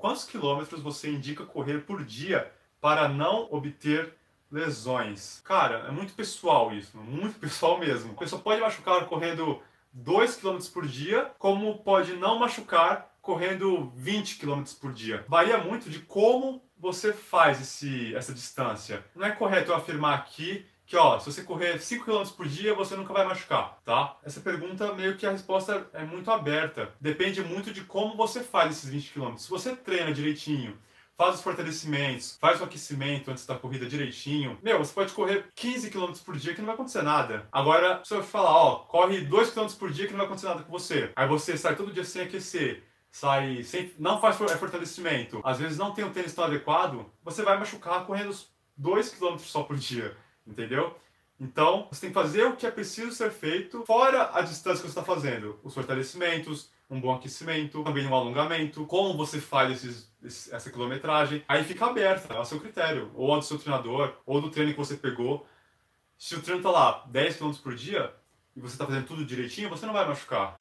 Quantos quilômetros você indica correr por dia para não obter lesões? Cara, é muito pessoal isso, muito pessoal mesmo. A pessoa pode machucar correndo 2 km por dia, como pode não machucar correndo 20 km por dia. Varia muito de como você faz esse, essa distância. Não é correto eu afirmar aqui que, ó, se você correr 5 km por dia, você nunca vai machucar, tá? Essa pergunta, meio que a resposta é muito aberta. Depende muito de como você faz esses 20 km. Se você treina direitinho, faz os fortalecimentos, faz o aquecimento antes da corrida direitinho, meu, você pode correr 15 km por dia que não vai acontecer nada. Agora, se eu falar, ó, corre 2 km por dia que não vai acontecer nada com você. Aí você sai todo dia sem aquecer, sai sem, não faz é fortalecimento, às vezes não tem um tênis tão adequado, você vai machucar correndo 2 km só por dia entendeu? Então, você tem que fazer o que é preciso ser feito fora a distância que você está fazendo. Os fortalecimentos, um bom aquecimento, também um alongamento, como você faz esses, essa quilometragem. Aí fica aberta, é ao seu critério, ou ao do seu treinador, ou do treino que você pegou. Se o treino está lá 10 km por dia, e você está fazendo tudo direitinho, você não vai machucar.